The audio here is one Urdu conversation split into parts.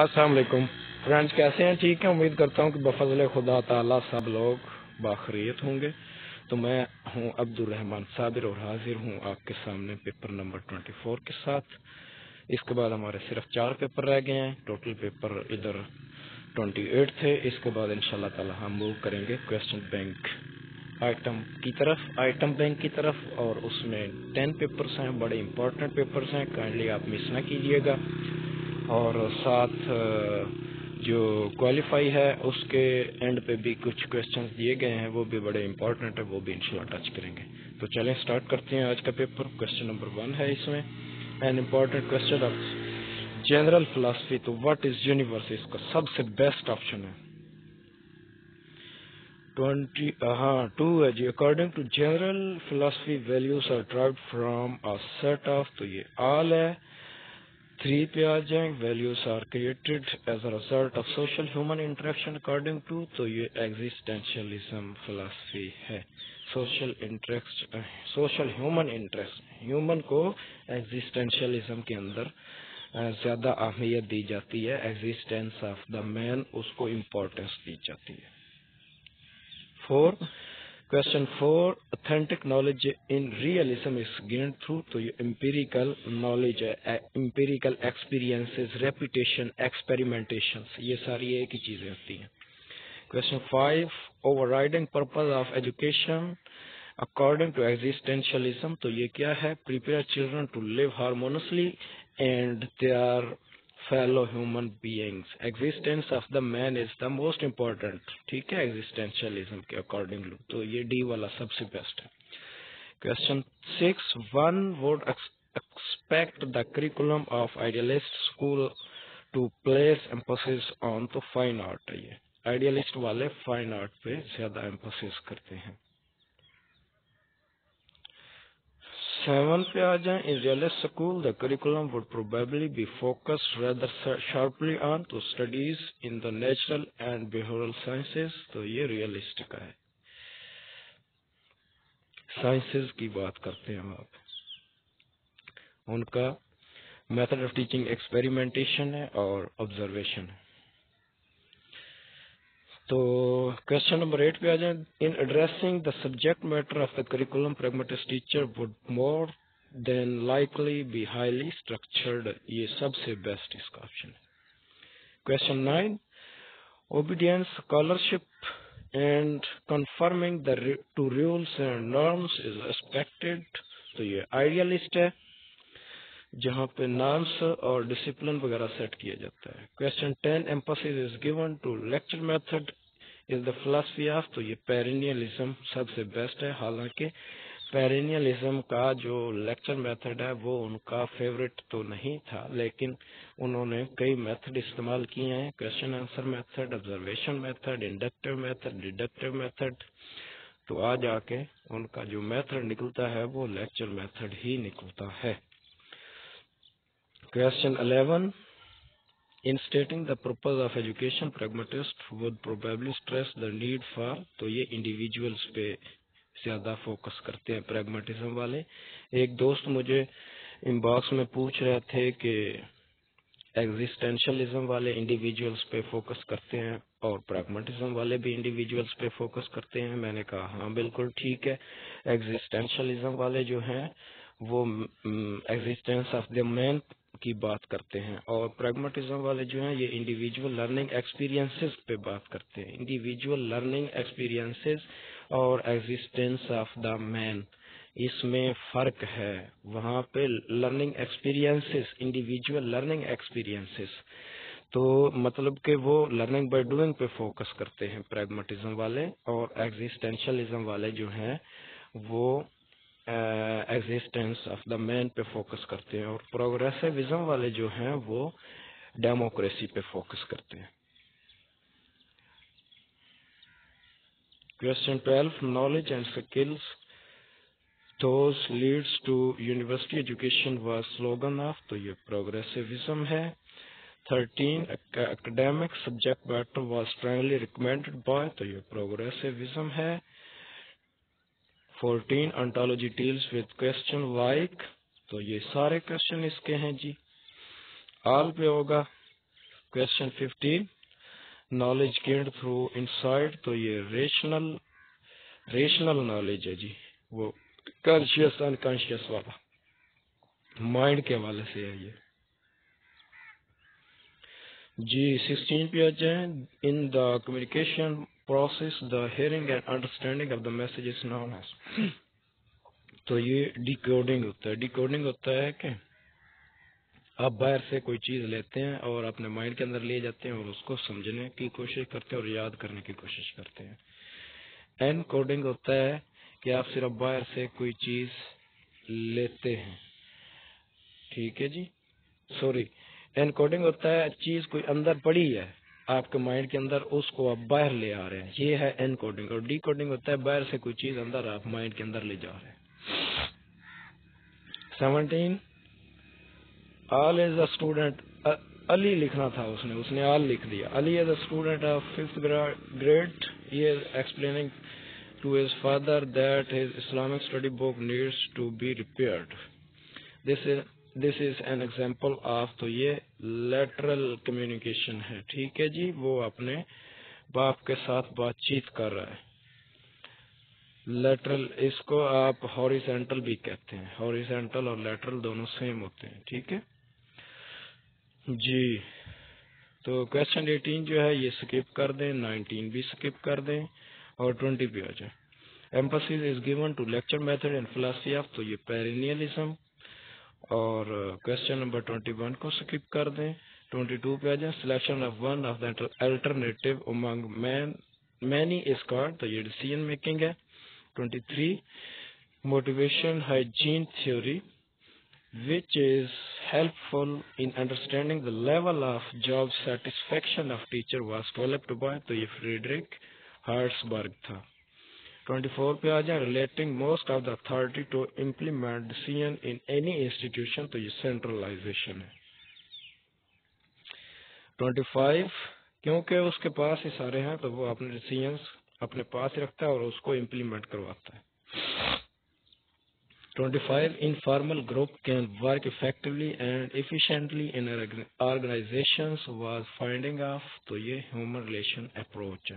السلام علیکم فرینڈ کیسے ہیں ٹھیک ہے امید کرتا ہوں کہ بفضل خدا تعالی سب لوگ باخریت ہوں گے تو میں ہوں عبد الرحمان صابر اور حاضر ہوں آپ کے سامنے پیپر نمبر 24 کے ساتھ اس کے بعد ہمارے صرف چار پیپر رہ گئے ہیں ٹوٹل پیپر ادھر 28 تھے اس کے بعد انشاءاللہ شاء اللہ ہم موو کریں گے کوشچن بینک آئٹم کی طرف آئٹم بینک کی طرف اور اس میں ٹین پیپرس ہیں بڑے امپورٹنٹ پیپرس ہیں کائنڈلی آپ مس نہ کیجیے گا اور ساتھ جو کوالیفائی ہے اس کے اینڈ پہ بھی کچھ کوشچنس دیے گئے ہیں وہ بھی بڑے امپورٹنٹ ہیں وہ بھی انشاءاللہ ٹچ کریں گے تو چلیں سٹارٹ کرتے ہیں آج کا پیپر نمبر ون ہے اس میں امپورٹنٹ آف جنرل فلاسفی تو واٹ از یونیورس اس کا سب سے بیسٹ آپشن ہے ٹوینٹی ہاں ٹو ہے جی according to general philosophy values are drive set of تو یہ آل ہے فلاسفی ہے social interact social interact human کو ایگزٹینشیلزم کے اندر زیادہ اہمیت دی جاتی ہے ایگزٹینس آف دا مین اس کو امپورٹینس دی جاتی ہے four question four authentic knowledge gained through تو یہ ساری ایک ہی چیزیں ہوتی ہیں question five overriding purpose of education according to existentialism تو یہ کیا ہے prepare children to live harmoniously and they are fellow human beings existence of the man is the most important ٹھیک ہے ایگزٹینشلزم اکارڈنگ تو یہ ڈی والا سب سے بیسٹ ہے question six one would expect the curriculum of idealist school to place emphasis on تو فائن آرٹ یہ آئیڈیلسٹ والے فائن آرٹ پہ زیادہ امفوس کرتے ہیں سیون پہ آ جائیں اسرائیلی school the curriculum would probably be focus rather sharply on to studies in the natural and behavioural sciences تو یہ ریئلسٹک ہے سائنسز کی بات کرتے ہیں آپ ان کا میتھڈ آف ٹیچنگ ایکسپیریمنٹیشن ہے اور آبزرویشن ہے تو کوشچن نمبر ایٹ پہ آ جائیں in addressing the subject matter of the curriculum پریگمیٹس teacher would more than likely be highly structured یہ سب سے بیسٹ اس کا آپشن ہے question nine obedience scholarship and conforming the to rules and norms is expected تو یہ آئیڈیلسٹ ہے جہاں پہ نارمس اور ڈسپلن وغیرہ سیٹ کیا جاتا ہے question ten is is given to lecture method the philosophy of تو یہ پیرینیلزم سب سے بیسٹ ہے حالانکہ پیرینیلزم کا جو لیکچر میتھڈ ہے وہ ان کا فیوریٹ تو نہیں تھا لیکن انہوں نے کئی میتھڈ استعمال کیے ہیں question answer method observation method inductive method deductive method تو آج آ کے ان کا جو میتھڈ نکلتا ہے وہ لیکچر میتھڈ ہی نکلتا ہے پرپز آف ایجوکیشن تو انڈیویژلس پہ زیادہ کرتے ہیں ایک دوست مجھے انڈیویژلس پہ فوکس کرتے ہیں اور پراگمیٹزم والے بھی انڈیویژلس پہ فوکس کرتے ہیں میں نے کہا ہاں بالکل ٹھیک ہے ایگزٹینشلزم والے جو ہیں وہ کی بات کرتے ہیں اور پرگموٹیزم والے جو ہیں یہ انڈیویجول لرننگ ایکسپیرینسز پہ بات کرتے ہیں انڈیویجول لرننگ ایکسپیرینس اور آف دا مین اس میں فرق ہے وہاں پہ learning experiences individual learning experiences تو مطلب کہ وہ لرننگ بائی ڈوئنگ پہ فوکس کرتے ہیں پرائگمیٹز والے اور ایگزٹینشلزم والے جو ہیں وہ آف دا مین پہ فوکس کرتے ہیں اور پروگرسوزم والے جو ہیں وہ ڈیموکریسی پہ فوکس کرتے ہیں question twelve knowledge and leads to university education و سلوگن آف تو یہ پروگرسوزم ہے thirteen academic subject matter was friendly recommended boy تو یہ پروگرسوزم ہے fourteen ontology deals with question which تو یہ سارے کوشچن اس کے ہیں جی آل پہ ہوگا question fifteen knowledge gained through insight تو یہ ریشنل ریشنل نالج ہے جی وہ کانشیس انکانشیس والا مائنڈ کے حوالے سے ہے یہ جی سکسٹین پہ آ جائیں in the communication process the hearing and understanding of the message is known as تو یہ ڈیکوڈنگ ہوتا ہے ڈیکوڈنگ ہوتا ہے کہ آپ باہر سے کوئی چیز لیتے ہیں اور اپنے مائنڈ کے اندر لے جاتے ہیں اور اس کو سمجھنے کی کوشش کرتے ہیں اور یاد کرنے کی کوشش کرتے ہیں این کوڈنگ ہوتا ہے کہ آپ صرف باہر سے کوئی چیز لیتے ہیں ٹھیک ہے جی سوری این کوڈنگ ہوتا ہے چیز کوئی اندر پڑی ہے آپ کے مائنڈ کے اندر اس کو آپ باہر لے آ رہے ہیں یہ ہے ان کوڈنگ اور ڈی کوڈنگ ہوتا ہے باہر سے کوئی چیز اندر آپ مائنڈ کے اندر لے جا رہے ہیں seventeen all as a student Ali لکھنا تھا اس نے اس نے آل لکھ دیا Ali as a student of fifth grade he explaining to his father that his Islamic study book needs to be repaired this this is an example of تو یہ لیٹرل کمیونیکیشن ہے ٹھیک ہے جی وہ اپنے باپ کے ساتھ بات چیت کر رہا ہے لیٹرل اس کو آپ ہاریزینٹل بھی کہتے ہیں ہاریسینٹل اور لیٹرل دونوں سیم ہوتے ہیں ٹھیک ہے جی تو کوشچن ایٹین جو ہے یہ سکپ کر دیں نائنٹین بھی سکپ کر دیں اور ٹوینٹی بھی ہو جائے اینڈ فلاسفی آف تو یہ پیرینیلزم اور کوشچن نمبر 21 کو سکپ کر دیں 22 پہ آ جائیں selection of one of the alternative among man many is called تو یہ ڈیسیجن میکنگ ہے 23 motivation hygiene theory which is helpful in understanding the level of job satisfaction of teacher was developed by تو یہ فریڈرک ہارٹس برگ تھا 24 پہ آ جائیں relating most of the authority to implement institution تو یہ سینٹرلائزیشن ہے 25 کیونکہ اس کے پاس ہی سارے ہیں تو وہ اپنے ڈیسیجنس اپنے پاس ہی رکھتا ہے اور اس کو امپلیمنٹ کرواتا ہے twenty five informal group can work effectively and efficiently انگناشن was finding of دوسن approach ہے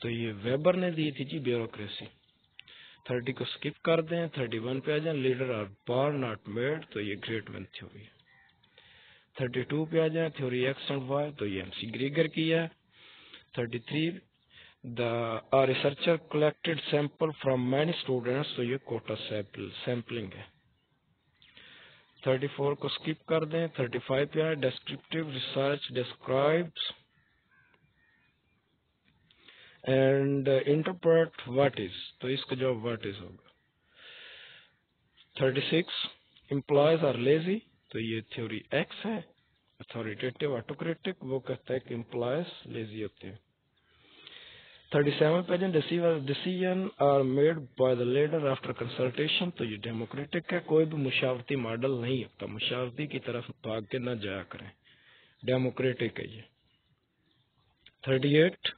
تو یہ ویبر نے دی تھی جی بیوروکریسی تھرٹی کو سکپ کر دیں تھرٹی ون پہ آ جائیں leader are born not made تو یہ گریٹ تھیوری تھرٹی ٹو پہ آ جائیں تھیوری ایکس اینڈ وائی تو یہ ایم سی گریگر کی ہے thirty three the researcher collected sample from many students تو یہ کوٹا سیمپل سیمپلنگ ہے تھرٹی فور کو اسکپ کر دیں تھرٹی فائیو پہ آئے descriptive research describes and interpret what is تو اس کا جواب واٹ از ہوگا thirty six employees are lazy تو یہ تھیوری ایکس ہے اتوریٹیو آٹوکریٹک وہ کہتا ہے کہ امپلائز لیزی ہوتے ہیں تھرٹی سیون پہ لیڈر آفٹر کنسلٹیشن تو یہ ڈیموکریٹک ہے کوئی بھی مشاورتی ماڈل نہیں ہوتا مشاورتی کی طرف بھاگ کے نہ جایا کریں ڈیموکریٹک ہے یہ thirty eight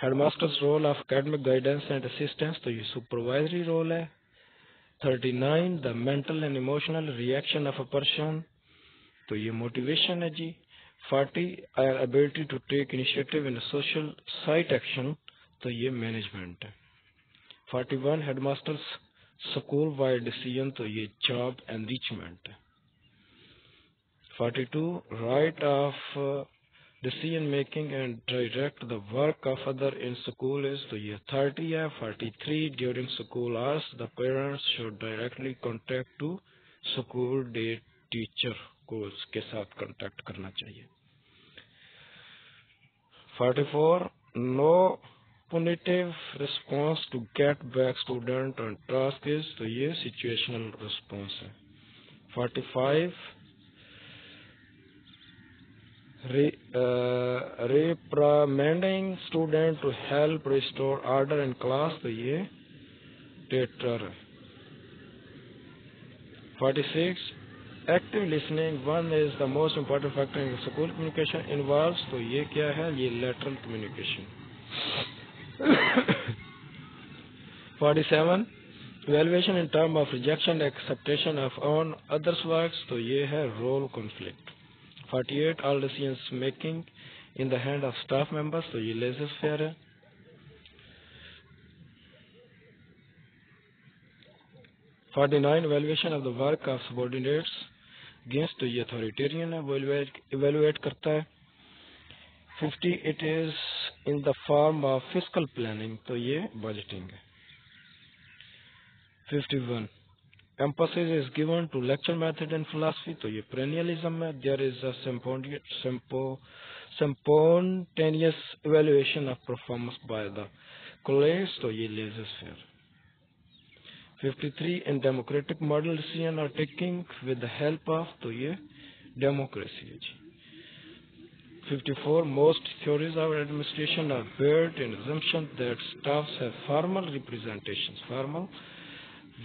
headmasters role of academic guidance and assistance तो ये सुपरवाइजरी रोल है 39 the mental and emotional reaction of a person तो ये मोटिवेशन है जी 40 are ability to take initiative in social site action तो ये मैनेजमेंट है 41 हेडमास्टर्स स्कूल वाइड डिसीजन तो ये जॉब एनरिचमेंट है 42 right of decision making and direct the work of other in school is to year 30 43 during school hours the parents should directly contact to school day teacher को उसके साथ contact करना चाहिए 44 no punitive response to get back student on task is the situational response 45 reprimanding student to help restore order and class تو یہ ٹیٹر forty six active listening one is the most important factor in school communication involves تو یہ کیا ہے یہ lateral communication forty seven valuation in term of rejection expectation of on others works تو یہ ہے role conflict forty eight making of staff member ہے فارٹی نائنوشنڈیٹینس یہ ایویلویٹ کرتا ہے فارم آف فزیکل پلاننگ تو یہ budgeting emphasis is given to lecture method in philosophy to ये perennialism there is a spontaneous evaluation of performance by the colleagues तो ये laissez sphere 53 in democratic model decision are taking with the help of तो ये democracy 54 most theories of administration are built in assumption that staffs have formal representations formal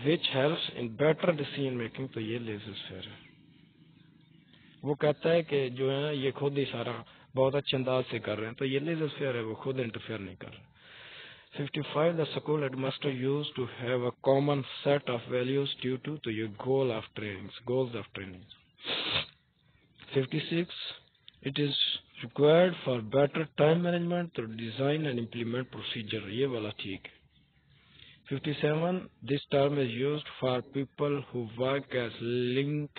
which helps in better decision making. तो ये लेजर फेयर है वो कहता है कि जो है ये खुद इशारा बहुत अच्छे अंदाज से कर रहे हैं तो ये laser 55 the school headmaster used to have a common set of values due to the goal of trainings goals of trainings 56 it is required for better time management to design and implement procedure ye wala theek hai 57. This term is used for people who work as link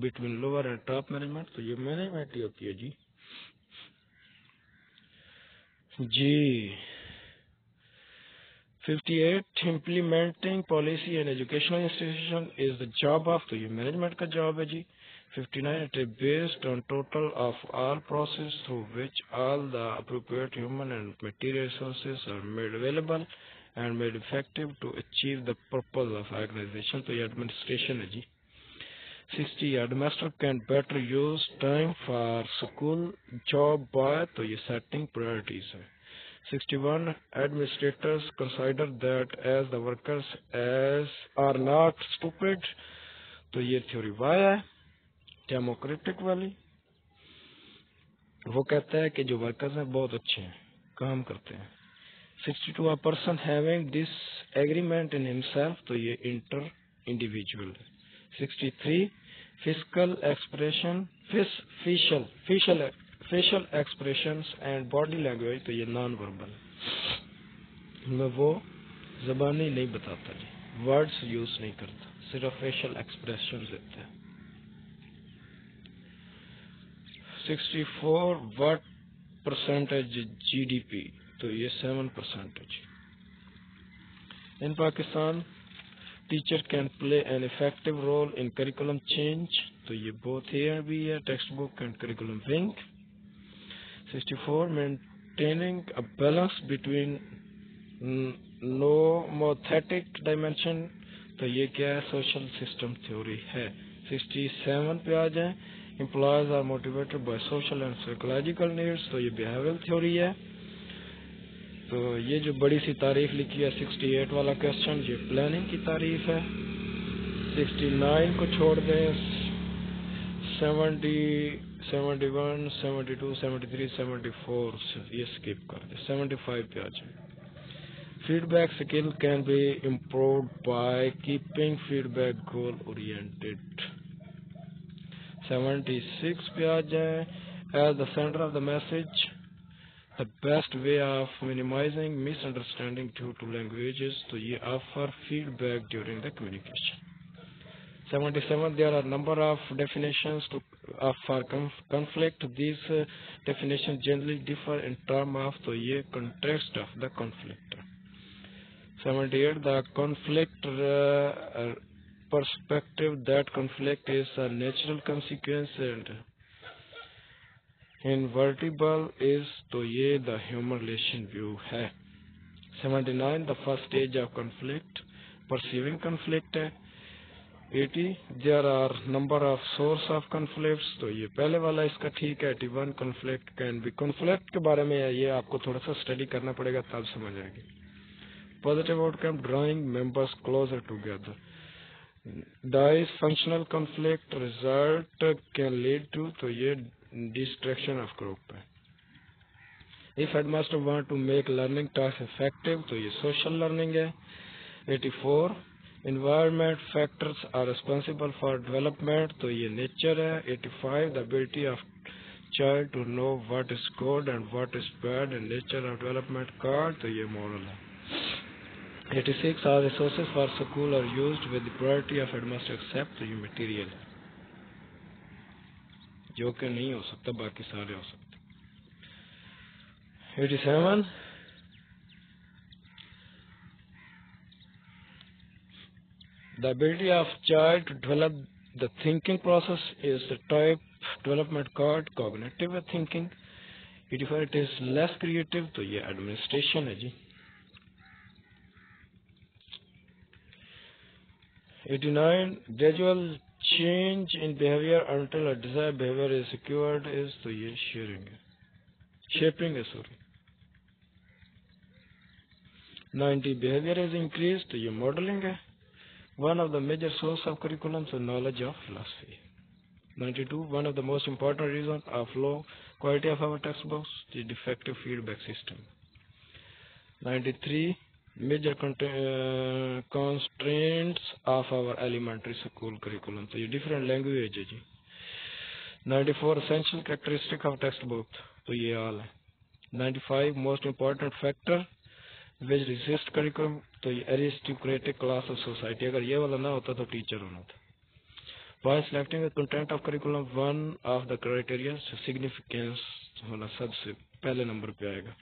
between lower and top management. So, you management ही होती है जी 58 implementing policy and educational institution is the job of the ये management job, job 59 it is based on total of all process through which all the appropriate human and material resources are made available جی سکسٹی ایڈمسٹر ڈیموکریٹک والی وہ کہتے ہیں کہ جو ورکرز ہیں بہت اچھے ہیں کام کرتے ہیں 62 a person having this agreement in himself तो ये inter individual 63 physical expression facial expressions and body language तो ये non verbal मैं वो जबानी नहीं बताता जी वर्ड्स यूज नहीं करता सिर्फ फेशियल एक्सप्रेशन देते हैं 64 what percentage GDP تو یہ سیون پرسینٹ ہو جی in Pakistan teacher can play an effective role in curriculum change تو یہ بہت ہی بھی ہے textbook and curriculum wing sixty four maintaining a balance between nomothetic dimension تو یہ کیا ہے سوشل سسٹم تھیوری ہے سکسٹی سیون پہ آ جائیں employees are motivated by social and psychological needs تو یہ بہیویئر تھیوری ہے تو یہ جو بڑی سی تعریف لکھی ہے سکسٹی ایٹ والا کوشچن یہ پلاننگ کی تعریف ہے سکسٹی نائن کو چھوڑ دیں seventy seventy one seventy two seventy three seventy four یہ اسکپ کر دیں سیونٹی فائیو پہ آ جائیں feedback skill can be improved by keeping feedback goal oriented seventy six پہ آ جائیں at the centre of the message the best way of minimizing misunderstanding due to language is to offer feedback during the communication. 77 there are a number of definitions to, uh, for conf conflict these uh, definitions generally differ in terms of the context of the conflict 78 the conflict uh, uh, perspective that conflict is a natural consequence and seventy nine والا بارے میں یہ آپ کو تھوڑا سا اسٹڈی کرنا پڑے گا تب سمجھ آئے گی positive outcome drawing closer together dies functional conflict result can lead to تو یہ distraction learning to know what is good and what is بیڈرپمنٹ فارڈاسٹر جو کہ نہیں ہو سکتا باقی سارے ہو سکتے eighty seven the ability of child to develop the thinking process is the type development card cognitive thinking eighty four it is less creative تو یہ ایڈمنسٹریشن ہے جی eighty nine ڈیجول change in behavior until a desired behavior is secured is तो ये sharing shaping is sorry 90 behavior is increased तो modeling one of the major source of curriculums and knowledge of philosophy 92 one of the most important reasons of low quality of our textbooks the defective feedback system 93 major constraints of our elementary school curriculum تو یہ ڈیفرنٹ لینگویج ہے جی ninety four essential characteristic of textbook تو یہ آل ہے ninety five most important factor which resist curriculum تو یہ ایریسٹوکریٹک کلاس آف سوسائٹی اگر یہ والا نہ ہوتا تو ٹیچر ہونا تھا Y selecting content of curriculum one of the criteria significance ہونا سب سے پہلے نمبر پہ آئے گا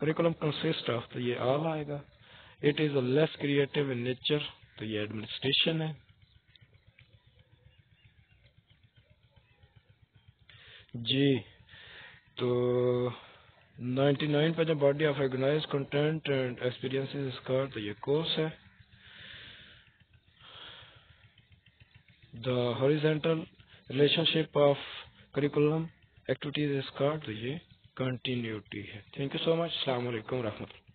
کریکولم کنسسٹ آف تو یہ آل آئے گا it is a less creative in nature تو یہ ایڈمنسٹریشن ہے جی تو نائنٹی نائن پہ جو body of organize content and experience اس کا تو یہ کورس ہے the horizontal relationship of curriculum activities اس کا تو یہ کنٹینیوٹی ہے تھینک یو سو مچ السلام علیکم و رحمۃ اللہ